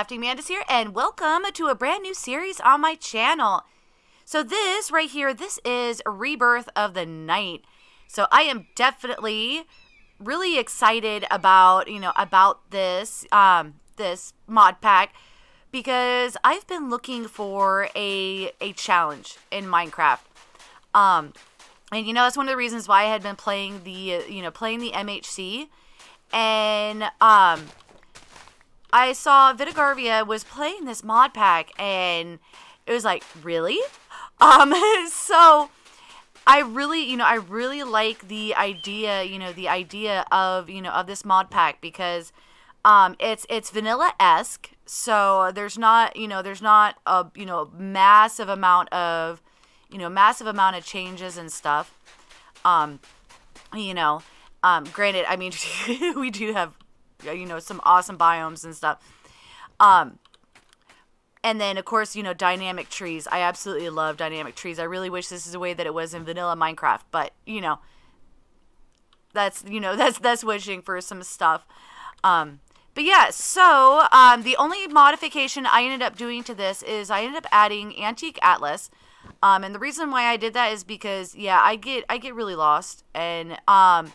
Crafting Mantis here, and welcome to a brand new series on my channel. So this right here, this is Rebirth of the Night. So I am definitely really excited about, you know, about this, um, this mod pack because I've been looking for a, a challenge in Minecraft. Um, and you know, that's one of the reasons why I had been playing the, you know, playing the MHC. And, um, I saw Vitagarvia was playing this mod pack and it was like, really? Um, so I really, you know, I really like the idea, you know, the idea of, you know, of this mod pack because um, it's it's vanilla-esque, so there's not, you know, there's not a, you know, massive amount of, you know, massive amount of changes and stuff. Um, you know, um, granted, I mean, we do have you know, some awesome biomes and stuff. Um, and then, of course, you know, dynamic trees. I absolutely love dynamic trees. I really wish this is the way that it was in vanilla Minecraft, but, you know, that's, you know, that's, that's wishing for some stuff. Um, but yeah, so um, the only modification I ended up doing to this is I ended up adding Antique Atlas. Um, and the reason why I did that is because, yeah, I get, I get really lost. And, um,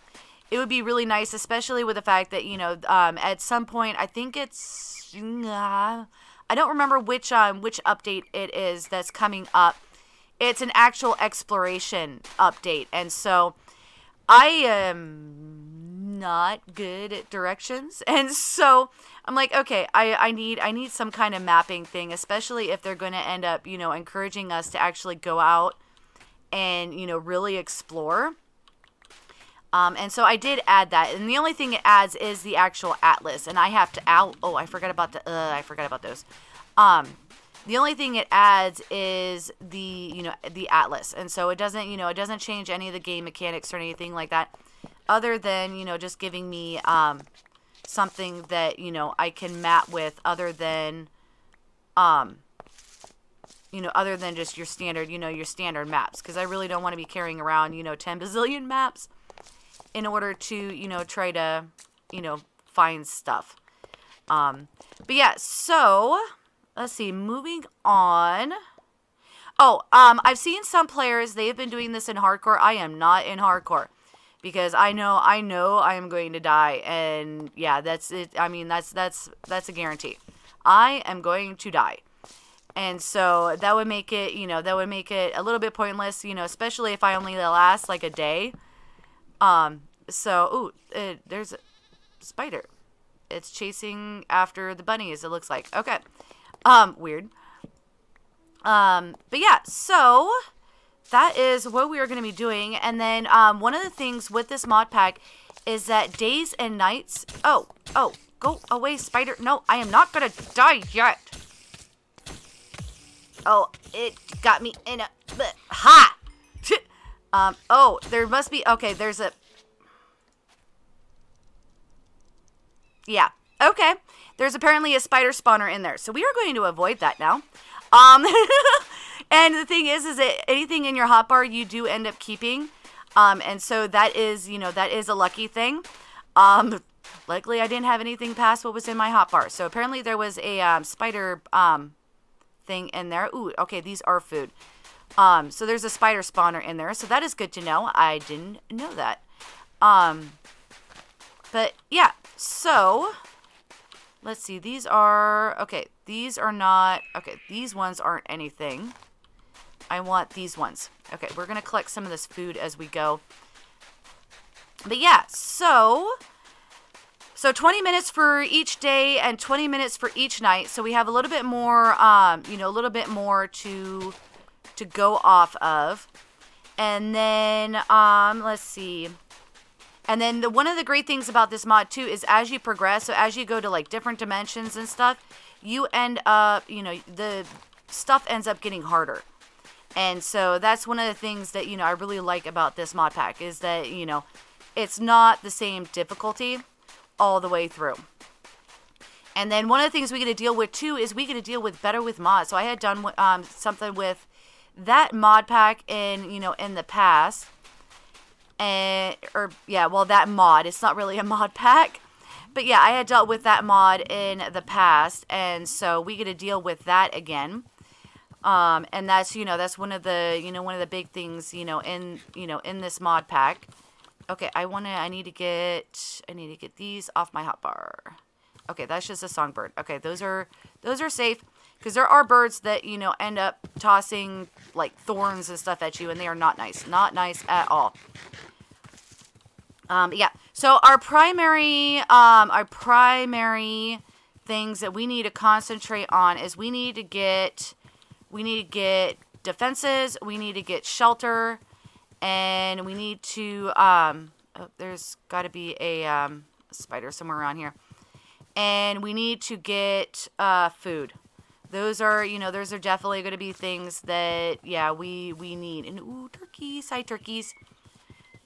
it would be really nice, especially with the fact that you know, um, at some point, I think it's, uh, I don't remember which um which update it is that's coming up. It's an actual exploration update, and so I am not good at directions, and so I'm like, okay, I, I need I need some kind of mapping thing, especially if they're going to end up, you know, encouraging us to actually go out and you know really explore. Um, and so I did add that. And the only thing it adds is the actual atlas. And I have to out. Oh, I forgot about the. Uh, I forgot about those. Um, the only thing it adds is the you know the atlas. And so it doesn't you know it doesn't change any of the game mechanics or anything like that, other than you know just giving me um, something that you know I can map with, other than um, you know, other than just your standard, you know, your standard maps. Because I really don't want to be carrying around, you know, 10 bazillion maps in order to, you know, try to, you know, find stuff. Um, but yeah, so let's see, moving on. Oh, um, I've seen some players, they've been doing this in hardcore. I am not in hardcore because I know, I know I am going to die. And yeah, that's it. I mean, that's, that's, that's a guarantee. I am going to die. And so that would make it, you know, that would make it a little bit pointless, you know, especially if I only last like a day. Um, so, ooh, there's a spider. It's chasing after the bunnies, it looks like. Okay. Um, weird. Um, but yeah, so that is what we are going to be doing. And then, um, one of the things with this mod pack is that days and nights. Oh, oh, go away, spider. No, I am not going to die yet. Oh, it got me in a. Ha! Um, oh, there must be. Okay, there's a. Yeah. Okay. There's apparently a spider spawner in there. So we are going to avoid that now. Um, and the thing is, is that anything in your hotbar you do end up keeping. Um, and so that is, you know, that is a lucky thing. Um, luckily I didn't have anything past what was in my hotbar. So apparently there was a um, spider um, thing in there. Ooh, okay, these are food. Um, so there's a spider spawner in there. So that is good to know. I didn't know that. Um, but yeah, so let's see. These are, okay, these are not, okay, these ones aren't anything. I want these ones. Okay, we're going to collect some of this food as we go. But yeah, so so 20 minutes for each day and 20 minutes for each night. So we have a little bit more, um, you know, a little bit more to to go off of. And then, um, let's see. And then the, one of the great things about this mod too is as you progress, so as you go to like different dimensions and stuff, you end up, you know, the stuff ends up getting harder. And so that's one of the things that, you know, I really like about this mod pack is that, you know, it's not the same difficulty all the way through. And then one of the things we get to deal with too is we get to deal with better with mods. So I had done um, something with that mod pack in, you know, in the past and or yeah, well that mod. It's not really a mod pack, but yeah, I had dealt with that mod in the past, and so we get to deal with that again. Um, and that's you know that's one of the you know one of the big things you know in you know in this mod pack. Okay, I wanna I need to get I need to get these off my hotbar. Okay, that's just a songbird. Okay, those are those are safe because there are birds that you know end up tossing like thorns and stuff at you, and they are not nice, not nice at all. Um, yeah. So our primary, um, our primary things that we need to concentrate on is we need to get, we need to get defenses, we need to get shelter, and we need to, um, oh, there's got to be a um, spider somewhere around here, and we need to get uh, food. Those are, you know, those are definitely going to be things that, yeah, we we need. And ooh, turkeys, hi turkeys.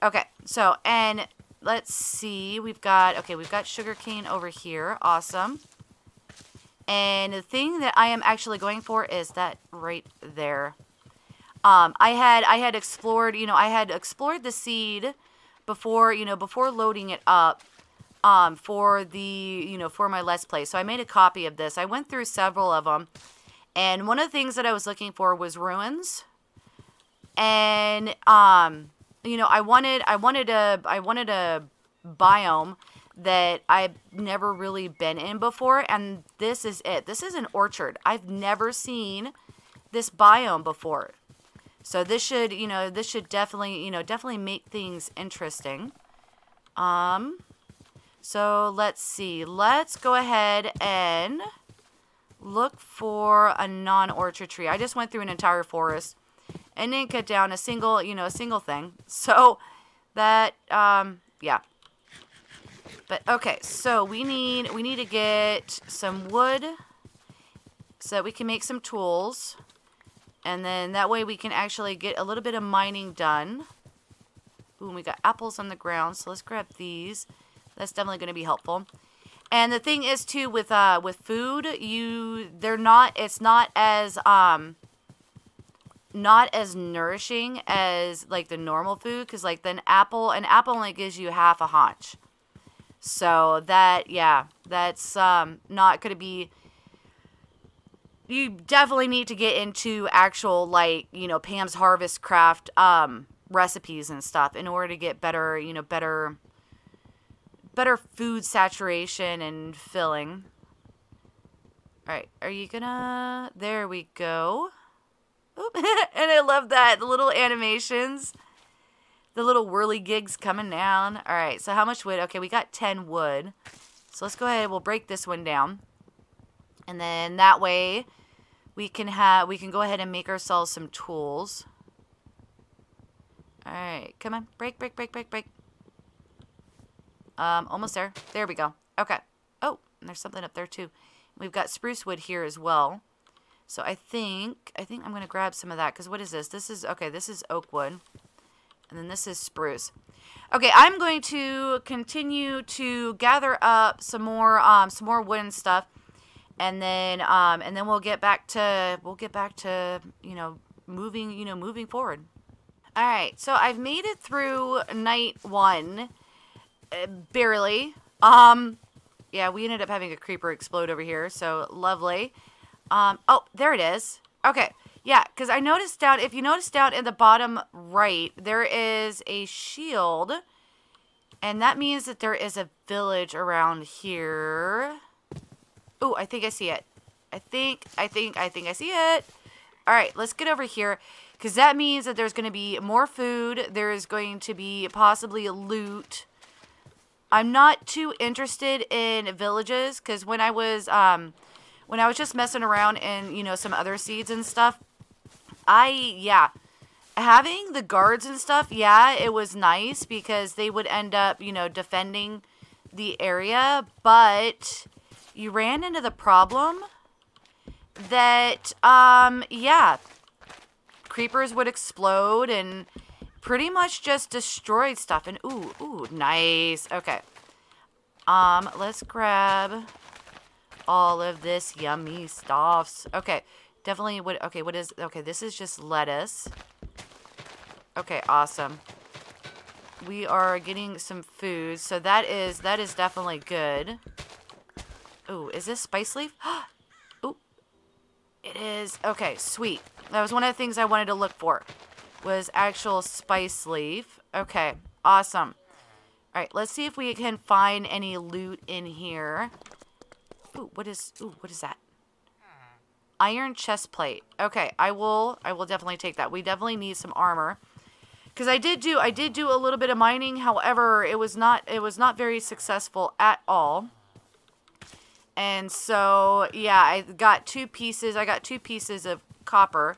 Okay, so, and let's see. We've got, okay, we've got sugarcane over here. Awesome. And the thing that I am actually going for is that right there. Um, I had, I had explored, you know, I had explored the seed before, you know, before loading it up um, for the, you know, for my Let's Play. So I made a copy of this. I went through several of them. And one of the things that I was looking for was ruins. And, um, you know, I wanted I wanted a I wanted a biome that I've never really been in before and this is it. This is an orchard. I've never seen this biome before. So this should, you know, this should definitely, you know, definitely make things interesting. Um so let's see. Let's go ahead and look for a non-orchard tree. I just went through an entire forest and didn't cut down a single, you know, a single thing. So that, um, yeah. But okay, so we need we need to get some wood so that we can make some tools. And then that way we can actually get a little bit of mining done. Ooh, we got apples on the ground, so let's grab these. That's definitely going to be helpful. And the thing is too with uh with food, you they're not it's not as um not as nourishing as like the normal food because like an apple an apple only gives you half a haunch so that yeah that's um not gonna be you definitely need to get into actual like you know pam's harvest craft um recipes and stuff in order to get better you know better better food saturation and filling all right are you gonna there we go Oop. and I love that. The little animations. The little whirligigs coming down. All right, so how much wood? Okay, we got 10 wood. So let's go ahead. We'll break this one down. And then that way we can have we can go ahead and make ourselves some tools. All right, come on. Break, break, break, break, break. Um, almost there. There we go. Okay. Oh, there's something up there too. We've got spruce wood here as well. So I think, I think I'm going to grab some of that. Because what is this? This is, okay, this is oak wood. And then this is spruce. Okay, I'm going to continue to gather up some more, um, some more wooden stuff. And then, um, and then we'll get back to, we'll get back to, you know, moving, you know, moving forward. All right, so I've made it through night one, barely. Um, yeah, we ended up having a creeper explode over here, so lovely. Um, oh, there it is. Okay. Yeah, because I noticed down, if you notice down in the bottom right, there is a shield. And that means that there is a village around here. Oh, I think I see it. I think, I think, I think I see it. All right, let's get over here. Because that means that there's going to be more food. There is going to be possibly a loot. I'm not too interested in villages. Because when I was... um when I was just messing around in, you know, some other seeds and stuff, I, yeah, having the guards and stuff, yeah, it was nice because they would end up, you know, defending the area, but you ran into the problem that, um, yeah, creepers would explode and pretty much just destroyed stuff. And, ooh, ooh, nice. Okay. Um, let's grab all of this yummy stuffs. Okay, definitely what, okay, what is, okay, this is just lettuce. Okay, awesome. We are getting some food, so that is, that is definitely good. Ooh, is this spice leaf? oh, it is. Okay, sweet. That was one of the things I wanted to look for. Was actual spice leaf. Okay, awesome. All right, let's see if we can find any loot in here. Ooh, what is? Ooh, what is that? Iron chest plate. Okay, I will. I will definitely take that. We definitely need some armor because I did do. I did do a little bit of mining. However, it was not. It was not very successful at all. And so, yeah, I got two pieces. I got two pieces of copper.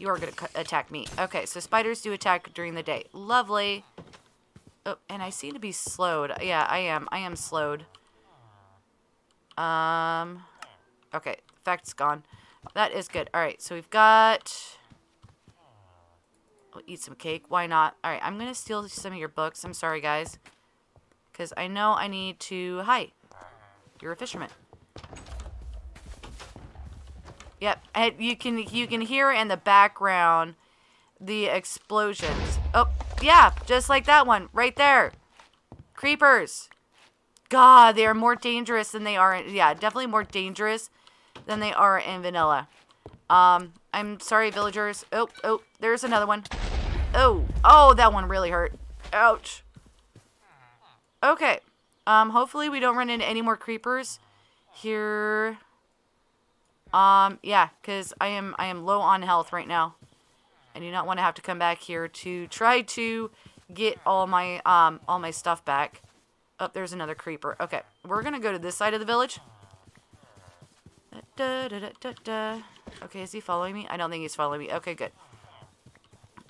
You are going to attack me. Okay, so spiders do attack during the day. Lovely. Oh, and I seem to be slowed. Yeah, I am. I am slowed. Um, okay, effect's gone. That is good. All right, so we've got... We'll eat some cake. Why not? All right, I'm going to steal some of your books. I'm sorry, guys. Because I know I need to... Hi. You're a fisherman. Yep, and you can you can hear in the background the explosions. Oh, yeah, just like that one right there. Creepers. God, they are more dangerous than they are. In, yeah, definitely more dangerous than they are in vanilla. Um, I'm sorry, villagers. Oh, oh, there's another one. Oh, oh, that one really hurt. Ouch. Okay. Um, hopefully we don't run into any more creepers here. Um, yeah, because I am, I am low on health right now. I do not want to have to come back here to try to get all my, um, all my stuff back. Oh, there's another creeper. Okay, we're to go to this side of the village. Da, da, da, okay, is he following me? I don't think he's following me. Okay, good.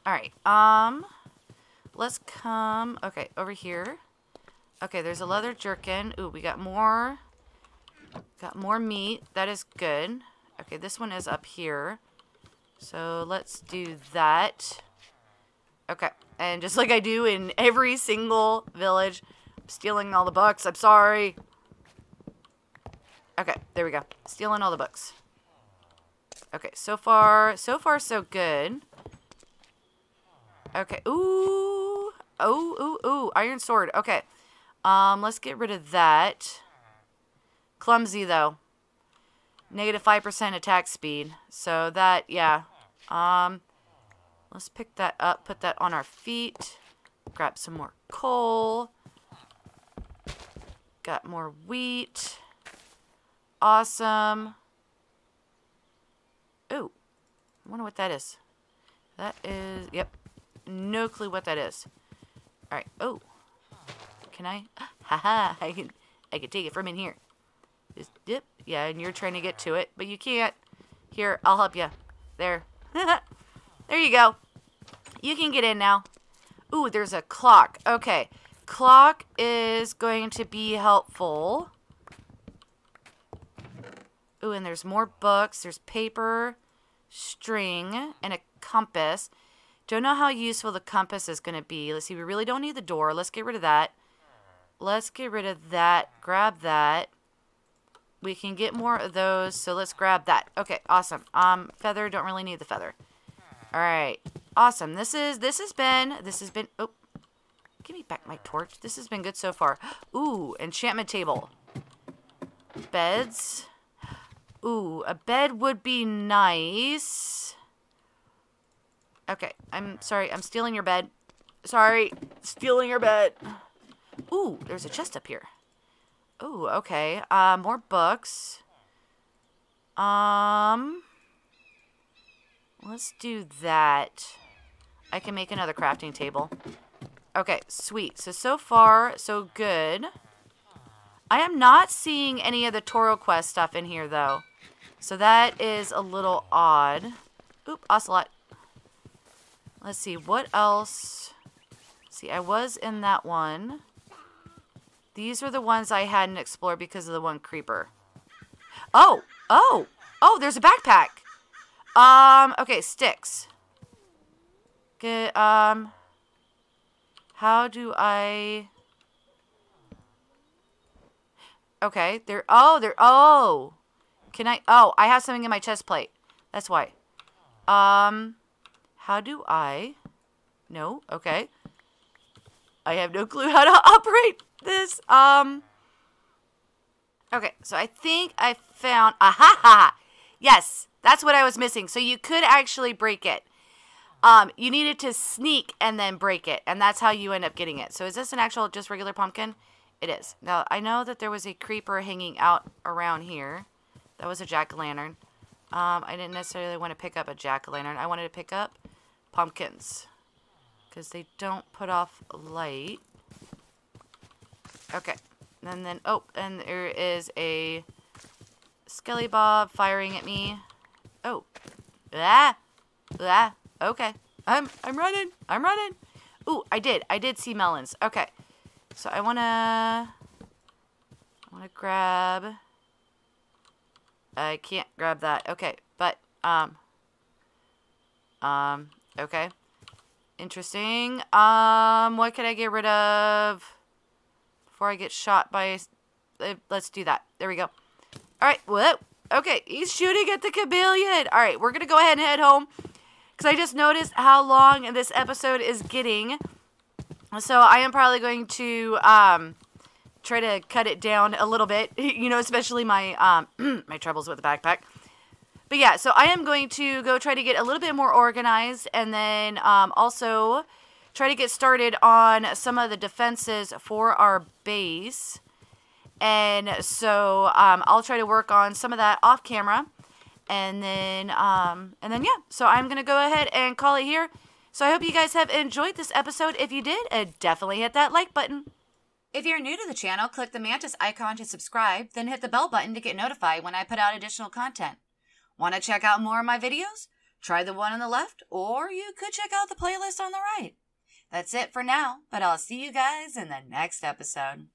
Alright, um, let's come, okay, over here. Okay, there's a leather jerkin. Ooh, we got more, got more meat. That is good. Okay, this one is up here. So let's do that. Okay, and just like I do in every single village, stealing all the books. I'm sorry. Okay, there we go. Stealing all the books. Okay, so far, so far so good. Okay, ooh. Oh, ooh, ooh, iron sword. Okay, um, let's get rid of that. Clumsy, though. Negative 5% attack speed. So that, yeah. Um, let's pick that up, put that on our feet. Grab some more coal. Got more wheat. Awesome. Ooh. I wonder what that is. That is, yep. No clue what that is. Alright. Oh. Can I? Haha. I can, I can take it from in here. Just dip. Yeah, and you're trying to get to it, but you can't. Here, I'll help you. There. there you go. You can get in now. Ooh, there's a clock. Okay clock is going to be helpful. Ooh, and there's more books. There's paper, string, and a compass. Don't know how useful the compass is going to be. Let's see. We really don't need the door. Let's get rid of that. Let's get rid of that. Grab that. We can get more of those, so let's grab that. Okay, awesome. Um, feather, don't really need the feather. All right, awesome. This is, this has been, this has been, oh, Give me back my torch. This has been good so far. Ooh, enchantment table. Beds. Ooh, a bed would be nice. Okay, I'm sorry. I'm stealing your bed. Sorry, stealing your bed. Ooh, there's a chest up here. Ooh, okay. Uh, more books. Um, let's do that. I can make another crafting table. Okay, sweet. So, so far, so good. I am not seeing any of the Toro Quest stuff in here, though. So that is a little odd. Oop, Ocelot. Let's see, what else? See, I was in that one. These were the ones I hadn't explored because of the one creeper. Oh, oh, oh, there's a backpack. Um, okay, sticks. Get, um, how do I... Okay, there... Oh, there... Oh! Can I... Oh, I have something in my chest plate. That's why. Um, how do I... No, okay. I have no clue how to operate this. Um, Okay, so I think I found. Aha! ha! Yes, that's what I was missing. So you could actually break it. Um, you needed to sneak and then break it, and that's how you end up getting it. So is this an actual just regular pumpkin? It is. Now, I know that there was a creeper hanging out around here. That was a jack-o'-lantern. Um, I didn't necessarily want to pick up a jack-o'-lantern. I wanted to pick up pumpkins. Because they don't put off light. Okay. And then, oh, and there is a Skelly Bob firing at me. Oh. Ah. Ah. Okay. I'm I'm running. I'm running. Ooh, I did. I did see melons. Okay. So I want to I want to grab I can't grab that. Okay. But um um okay. Interesting. Um what can I get rid of before I get shot by uh, let's do that. There we go. All right. Whoa. Okay, he's shooting at the chameleon. All right, we're going to go ahead and head home because I just noticed how long this episode is getting. So I am probably going to um, try to cut it down a little bit, you know, especially my um, my troubles with the backpack. But yeah, so I am going to go try to get a little bit more organized and then um, also try to get started on some of the defenses for our base. And so um, I'll try to work on some of that off camera. And then um and then yeah so i'm gonna go ahead and call it here. So i hope you guys have enjoyed this episode. If you did uh, definitely hit that like button. If you're new to the channel click the mantis icon to subscribe then hit the bell button to get notified when i put out additional content want to check out more of my videos? Try the one on the left or you could check out the playlist on the right. That's it for now but i'll see you guys in the next episode